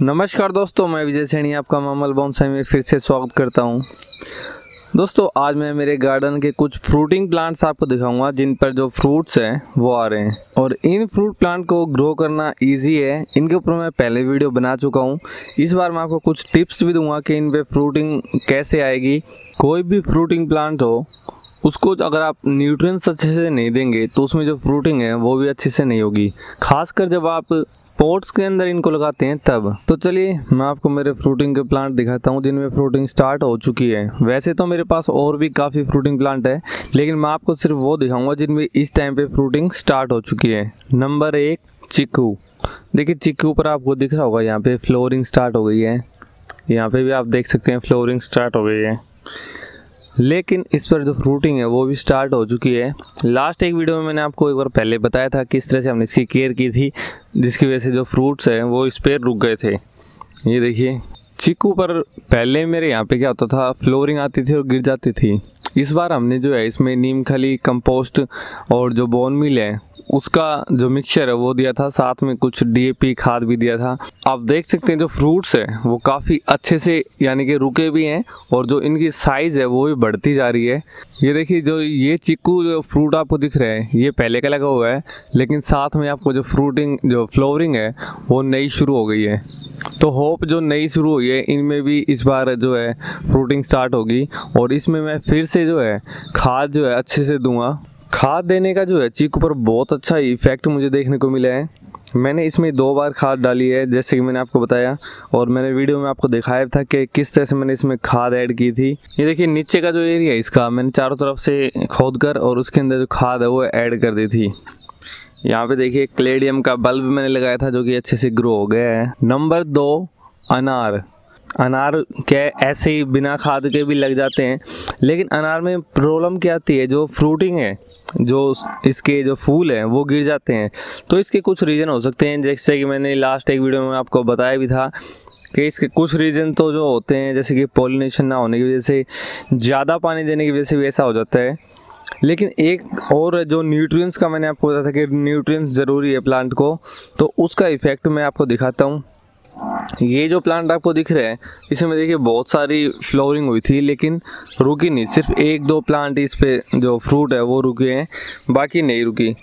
नमस्कार दोस्तों, मैं विजय सैनी, आपका मामल बॉन्साई में फिर से स्वागत करता हूँ। दोस्तों, आज मैं मेरे गार्डन के कुछ फ्रूटिंग प्लांट्स आपको दिखाऊँगा, जिन पर जो फ्रूट्स हैं, वो आ रहे हैं। और इन फ्रूट प्लांट को ग्रो करना इजी है। इनके ऊपर मैं पहले वीडियो बना चुका हूँ। इस बार मैं आपको कुछ टिप्स भी दूँगा कि इन पे फ्रूटिंग कैसे आएगी। कोई भी फ्रूटिंग प्लांट हो, उसको अगर आप न्यूट्रिएंट्स अच्छे से नहीं देंगे तो उसमें जो फ्रूटिंग है, वो भी अच्छे से नहीं होगी। खासकर जब आप पॉट्स के अंदर इनको लगाते हैं तब। तो चलिए, मैं आपको मेरे फ्रूटिंग के प्लांट दिखाता हूँ, जिनमें फ्रूटिंग स्टार्ट हो चुकी है। वैसे तो मेरे पास और भी काफ़ी फ्रूटिंग प्लांट है, लेकिन मैं आपको सिर्फ़ वो दिखाऊँगा, जिनमें इस टाइम पे फ्रूटिंग स्टार्ट हो चुकी है। नंबर एक, चिक्कू। देखिए, चिक्कू पर आपको दिख रहा होगा, यहाँ पे फ्लोरिंग स्टार्ट हो गई है। यहाँ पे भी आप देख सकते हैं फ्लोरिंग स्टार्ट हो गई है। लेकिन इस पर जो रूटिंग है, वो भी स्टार्ट हो चुकी है। लास्ट एक वीडियो में मैंने आपको एक बार पहले बताया था किस तरह से हमने इसकी केयर की थी, जिसकी वजह से जो फ्रूट्स हैं, वो इस पर रुक गए थे। ये देखिए, चीकू पर पहले मेरे यहाँ पे क्या होता था फ्लोरिंग आती थी और गिर जाती थी। इस बार हमने जो है, इसमें नीम खली कंपोस्ट और जो बोन मिल है उसका जो मिक्सचर है वो दिया था, साथ में कुछ डीएपी खाद भी दिया था। आप देख सकते हैं जो फ्रूट्स है, वो काफ़ी अच्छे से यानी कि रुके भी हैं और जो इनकी साइज़ है वो भी बढ़ती जा रही है। ये देखिए, जो ये चिक्कू जो फ्रूट आपको दिख रहे हैं, ये पहले का लगा हुआ है, लेकिन साथ में आपको जो फ्रूटिंग जो फ्लोरिंग है, वो नई शुरू हो गई है। तो होप जो नई शुरू हुई है, इनमें भी इस बार जो है फ्रूटिंग स्टार्ट होगी। और इसमें मैं फिर से जो है, खाद जो है अच्छे से दूँगा। खाद देने का जो है, चीकू पर बहुत अच्छा इफ़ेक्ट मुझे देखने को मिला है। मैंने इसमें दो बार खाद डाली है, जैसे कि मैंने आपको बताया, और मैंने वीडियो में आपको दिखाया था कि किस तरह से मैंने इसमें खाद ऐड की थी। ये देखिए, नीचे का जो एरिया है इसका, मैंने चारों तरफ़ से खोद कर और उसके अंदर जो खाद है वो ऐड कर दी थी। यहाँ पे देखिए, क्लेडियम का बल्ब मैंने लगाया था, जो कि अच्छे से ग्रो हो गया है। नंबर दो, अनार। अनार क्या ऐसे ही बिना खाद के भी लग जाते हैं। लेकिन अनार में प्रॉब्लम क्या आती है? जो फ्रूटिंग है, जो इसके जो फूल हैं, वो गिर जाते हैं। तो इसके कुछ रीज़न हो सकते हैं, जैसे कि मैंने लास्ट एक वीडियो में आपको बताया भी था कि इसके कुछ रीज़न तो जो होते हैं, जैसे कि पॉलिनेशन ना होने की वजह से, ज़्यादा पानी देने की वजह से भी ऐसा हो जाता है। लेकिन एक और जो न्यूट्रिएंट्स का मैंने आपको बताया था कि न्यूट्रिएंट्स ज़रूरी है प्लांट को तो उसका इफ़ेक्ट मैं आपको दिखाता हूँ। ये जो प्लांट आपको दिख रहा है, इसमें देखिए बहुत सारी फ्लोरिंग हुई थी, लेकिन रुकी नहीं। सिर्फ़ एक दो प्लांट इस पे जो फ्रूट है, वो रुके हैं, बाकी नहीं रुकी।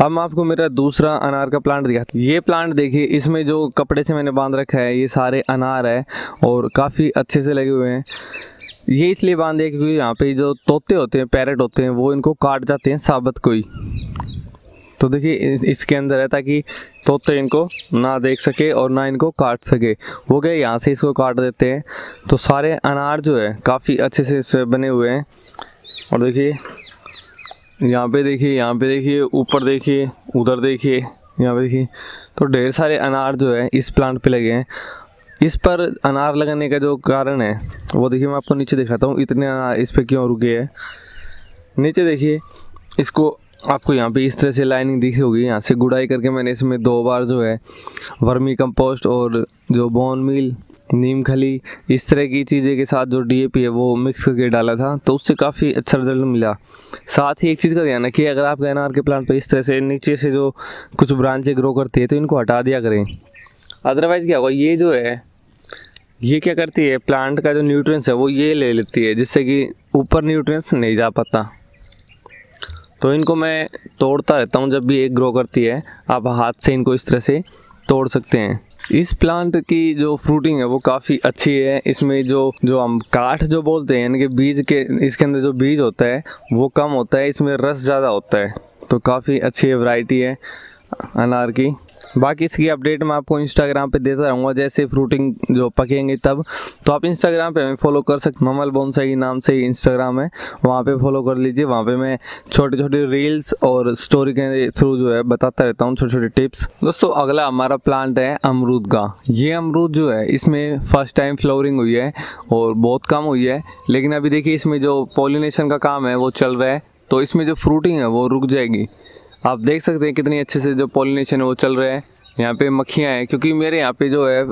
अब मैं आपको मेरा दूसरा अनार का प्लांट दिखाता ये प्लांट देखिए, इसमें जो कपड़े से मैंने बाँध रखा है, ये सारे अनार है और काफ़ी अच्छे से लगे हुए हैं। ये इसलिए बांधे क्योंकि यहाँ पे जो तोते होते हैं पैरट होते हैं, वो इनको काट जाते हैं साबत कोई तो देखिए इस, इसके अंदर है ताकि तोते इनको ना देख सके और ना इनको काट सके। वो गए यहाँ से इसको काट देते हैं। तो सारे अनार जो है काफ़ी अच्छे से इससे बने हुए हैं। और देखिए यहाँ पे देखिए यहाँ पे देखिए ऊपर देखिए उधर देखिए यहाँ पे देखिए। तो ढेर सारे अनार जो है इस प्लांट पे लगे हैं। इस पर अनार लगाने का जो कारण है वो देखिए मैं आपको नीचे दिखाता हूँ। इतने अनार इस पर क्यों रुके हैं? नीचे देखिए इसको आपको यहाँ पे इस तरह से लाइनिंग दिख रही होगी। यहाँ से गुड़ाई करके मैंने इसमें दो बार जो है वर्मी कंपोस्ट और जो बोन मील नीम खली, इस तरह की चीज़ें के साथ जो डीएपी है वो मिक्स करके डाला था तो उससे काफ़ी अच्छा रिज़ल्ट मिला। साथ ही एक चीज़ का ध्यान रखिए, अगर आप अनार के प्लांट पर इस तरह से नीचे से जो कुछ ब्रांचें ग्रो करती है तो इनको हटा दिया करें। अदरवाइज़ क्या होगा, ये जो है, ये क्या करती है प्लांट का जो न्यूट्रिएंट्स है वो ये ले लेती है, जिससे कि ऊपर न्यूट्रिएंट्स नहीं जा पाता। तो इनको मैं तोड़ता रहता हूँ जब भी एक ग्रो करती है। आप हाथ से इनको इस तरह से तोड़ सकते हैं। इस प्लांट की जो फ्रूटिंग है वो काफ़ी अच्छी है। इसमें जो जो हम काठ जो बोलते हैं, यानी कि बीज के, इसके अंदर जो बीज होता है, वो कम होता है। इसमें रस ज़्यादा होता है। तो काफ़ी अच्छी वैरायटी है अनार की। बाकी इसकी अपडेट मैं आपको इंस्टाग्राम पे देता रहूँगा, जैसे फ्रूटिंग जो पकेंगे तब। तो आप इंस्टाग्राम पे हमें फॉलो कर सकते, ममल बोनसाई नाम से इंस्टाग्राम है, वहाँ पे फॉलो कर लीजिए। वहाँ पे मैं छोटे छोटे रील्स और स्टोरी के थ्रू जो है बताता रहता हूँ छोटे छोटे टिप्स दोस्तों, अगला हमारा प्लांट है अमरूद का। ये अमरूद जो है, इसमें फ़र्स्ट टाइम फ्लोरिंग हुई है और बहुत कम हुई है, लेकिन अभी देखिए इसमें जो पॉलिनेशन का काम है, वो चल रहा है। तो इसमें जो फ्रूटिंग है, वो रुक जाएगी। आप देख सकते हैं कितनी अच्छे से जो पॉलिनेशन है वो चल रहे हैं। यहाँ पे मक्खियाँ हैं, क्योंकि मेरे यहाँ पे जो है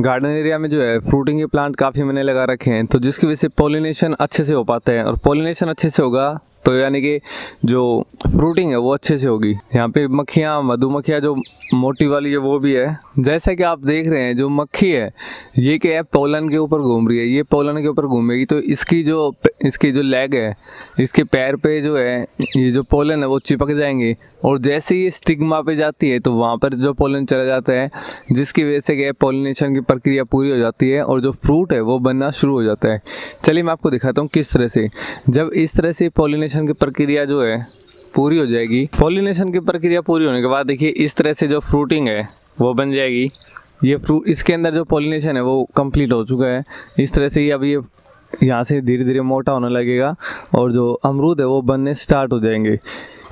गार्डन एरिया में जो है फ्रूटिंग के प्लांट काफ़ी मैंने लगा रखे हैं। तो जिसकी वजह से पॉलिनेशन अच्छे से हो पाता है, और पॉलिनेशन अच्छे से होगा तो यानी कि जो फ्रूटिंग है वो अच्छे से होगी। यहाँ पे मक्खियाँ, मधुमक्खियाँ जो मोटी वाली है वो भी है। जैसा कि आप देख रहे हैं, जो मक्खी है, ये क्या है, पोलन के ऊपर घूम रही है। ये पोलन के ऊपर घूमेगी तो इसकी जो इसकी जो लेग है, इसके पैर पे जो है, ये जो पोलन है वो चिपक जाएँगे। और जैसे ही स्टिग्मा पे जाती है तो वहाँ पर जो पोलन चला जाता है, जिसकी वजह से क्या है पोलिनेशन की प्रक्रिया पूरी हो जाती है और जो फ्रूट है वो बनना शुरू हो जाता है। चलिए मैं आपको दिखाता हूँ किस तरह से। जब इस तरह से पोलिनेशन की प्रक्रिया जो है, पूरी हो जाएगी। पोलिनेशन की प्रक्रिया पूरी होने के बाद देखिए, इस तरह से जो फ्रूटिंग है, वो बन जाएगी। ये फ्रूट इसके अंदर जो पोलिनेशन है, वो कंप्लीट हो चुका है। इस तरह से ही अब ये, यहाँ से धीरे धीरे मोटा होने लगेगा और जो अमरूद है, वो बनने स्टार्ट हो जाएँगे।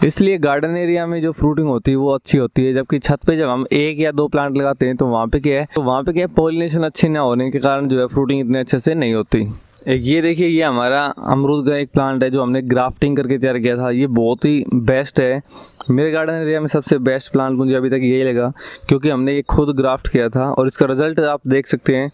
इसलिए गार्डन एरिया में जो फ्रूटिंग होती है, वो अच्छी होती है। जबकि छत पे जब हम एक या दो प्लांट लगाते हैं तो वहाँ पे क्या है तो वहाँ पे क्या है पॉलिनेशन अच्छी ना होने के कारण जो है फ्रूटिंग इतने अच्छे से नहीं होती। एक ये देखिए, ये हमारा अमरूद का एक प्लांट है जो हमने ग्राफ्टिंग करके तैयार किया था। ये बहुत ही बेस्ट है। मेरे गार्डन एरिया में सबसे बेस्ट प्लांट मुझे अभी तक यही लगा, क्योंकि हमने ये खुद ग्राफ्ट किया था और इसका रिज़ल्ट आप देख सकते हैं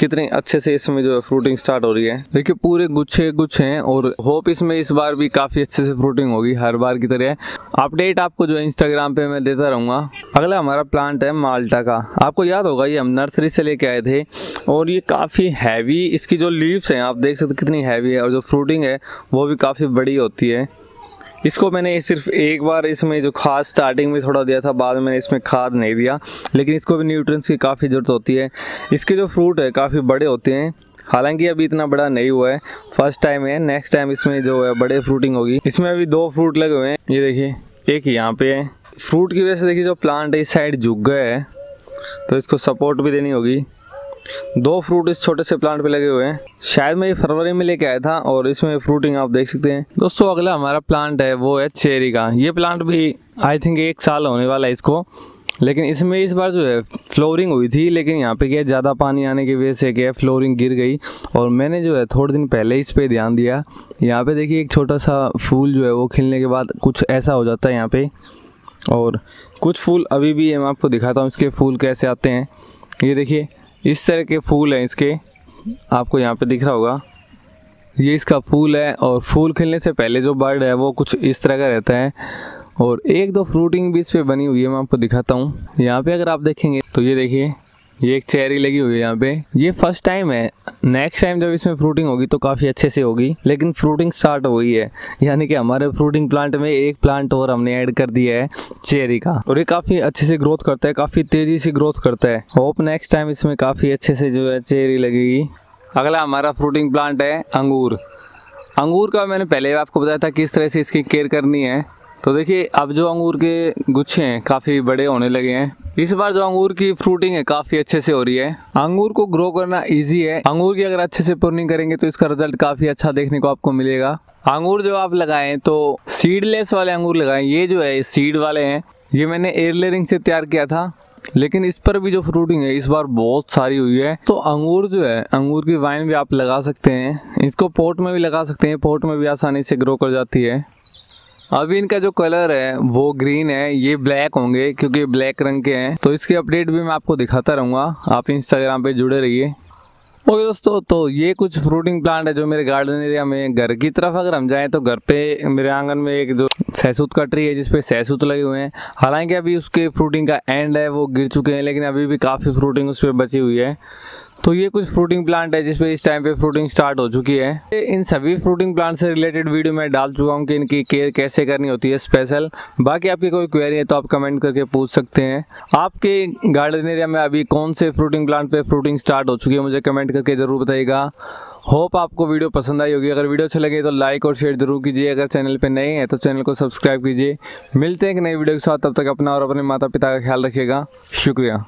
कितने अच्छे से इसमें जो है फ्रूटिंग स्टार्ट हो रही है। देखिए, पूरे गुच्छे गुच्छे हैं और होप इसमें इस बार भी काफ़ी अच्छे से फ्रूटिंग होगी हर बार की तरह। अपडेट आपको जो है इंस्टाग्राम पे मैं देता रहूँगा। अगला हमारा प्लांट है माल्टा का। आपको याद होगा, ये हम नर्सरी से लेके आए थे और ये काफ़ी हैवी इसकी जो लीव्स हैं आप देख सकते कितनी हैवी है और जो फ्रूटिंग है, वो भी काफ़ी बड़ी होती है। इसको मैंने सिर्फ़ एक बार इसमें जो खाद स्टार्टिंग में थोड़ा दिया था, बाद में मैंने इसमें खाद नहीं दिया। लेकिन इसको भी न्यूट्रिएंट्स की काफ़ी ज़रूरत होती है। इसके जो फ्रूट है, काफ़ी बड़े होते हैं। हालाँकि अभी इतना बड़ा नहीं हुआ है। फ़र्स्ट टाइम है नेक्स्ट टाइम इसमें जो है, बड़े फ्रूटिंग होगी। इसमें अभी दो फ्रूट लगे हुए हैं। ये देखिए, एक यहाँ पे है। फ्रूट की वजह से देखिए, जो प्लांट है, इस साइड झुक गया है। तो इसको सपोर्ट भी देनी होगी। दो फ्रूट इस छोटे से प्लांट पे लगे हुए हैं। शायद मैं ये फरवरी में लेके आया था और इसमें फ्रूटिंग आप देख सकते हैं। दोस्तों, अगला हमारा प्लांट है, वो है चेरी का। ये प्लांट भी आई थिंक एक साल होने वाला है इसको। लेकिन इसमें इस बार जो है फ्लोरिंग हुई थी, लेकिन यहाँ पे क्या ज़्यादा पानी आने की वजह से क्या फ्लोरिंग गिर गई। और मैंने जो है, थोड़े दिन पहले इस पर ध्यान दिया। यहाँ पे देखिए, एक छोटा सा फूल जो है, वो खिलने के बाद कुछ ऐसा हो जाता है यहाँ पे। और कुछ फूल अभी भी मैं आपको दिखाता हूँ, इसके फूल कैसे आते हैं। ये देखिए इस तरह के फूल हैं इसके। आपको यहाँ पे दिख रहा होगा। ये इसका फूल है और फूल खिलने से पहले जो बर्ड है वो कुछ इस तरह का रहता है। और एक दो फ्रूटिंग भी इस पर बनी हुई है, मैं आपको दिखाता हूँ। यहाँ पे अगर आप देखेंगे तो ये देखिए ये एक चेरी लगी हुई है यहाँ पे। ये फ़र्स्ट टाइम है। नेक्स्ट टाइम जब इसमें फ्रूटिंग होगी तो काफ़ी अच्छे से होगी। लेकिन फ्रूटिंग स्टार्ट हो गई है। यानी कि हमारे फ्रूटिंग प्लांट में एक प्लांट और हमने ऐड कर दिया है चेरी का। और ये काफ़ी अच्छे से ग्रोथ करता है। काफ़ी तेज़ी से ग्रोथ करता है। होप नेक्स्ट टाइम इसमें काफ़ी अच्छे से जो है चेरी लगेगी। अगला हमारा फ्रूटिंग प्लांट है, अंगूर। अंगूर का मैंने पहले आपको बताया था किस तरह से इसकी केयर करनी है। तो देखिए, अब जो अंगूर के गुच्छे हैं, काफ़ी बड़े होने लगे हैं। इस बार जो अंगूर की फ्रूटिंग है, काफ़ी अच्छे से हो रही है। अंगूर को ग्रो करना इजी है। अंगूर की अगर अच्छे से प्रूनिंग करेंगे तो इसका रिज़ल्ट काफ़ी अच्छा देखने को आपको मिलेगा। अंगूर जो आप लगाएँ तो सीडलेस वाले अंगूर लगाएँ, ये जो है सीड वाले हैं, ये मैंने एयर लेयरिंग से तैयार किया था। लेकिन इस पर भी जो फ्रूटिंग है, इस बार बहुत सारी हुई है। तो अंगूर जो है, अंगूर की वाइन भी आप लगा सकते हैं। इसको पोट में भी लगा सकते हैं। पोट में भी आसानी से ग्रो कर जाती है। अभी इनका जो कलर है, वो ग्रीन है, ये ब्लैक होंगे क्योंकि ब्लैक रंग के हैं। तो इसके अपडेट भी मैं आपको दिखाता रहूँगा। आप इंस्टाग्राम पे जुड़े रहिए। ओके दोस्तों तो ये कुछ फ्रूटिंग प्लांट है जो मेरे गार्डन एरिया में घर की तरफ़ अगर हम जाएँ तो घर पे मेरे आँगन में एक जो सहसूत का ट्री है जिसपे सहसूत लगे हुए हैं। हालाँकि अभी उसके फ्रूटिंग का एंड है, वो गिर चुके हैं, लेकिन अभी भी काफ़ी फ्रूटिंग उस पर बची हुई है। तो ये कुछ फ्रूटिंग प्लांट है जिसपे इस टाइम पे फ्रूटिंग स्टार्ट हो चुकी है। इन सभी फ्रूटिंग प्लांट से रिलेटेड वीडियो मैं डाल चुका हूँ कि इनकी केयर कैसे करनी होती है स्पेशल बाकी आपकी कोई क्वेरी है तो आप कमेंट करके पूछ सकते हैं। आपके गार्डन एरिया में अभी कौन से फ्रूटिंग प्लांट पे फ्रूटिंग स्टार्ट हो चुकी है, मुझे कमेंट करके ज़रूर बताइएगा। होप आपको वीडियो पसंद आई होगी। अगर वीडियो अच्छी लगे तो लाइक और शेयर ज़रूर कीजिए। अगर चैनल पर नए हैं तो चैनल को सब्सक्राइब कीजिए। मिलते हैं एक नई वीडियो के साथ। तब तक अपना और अपने माता पिता का ख्याल रखिएगा। शुक्रिया।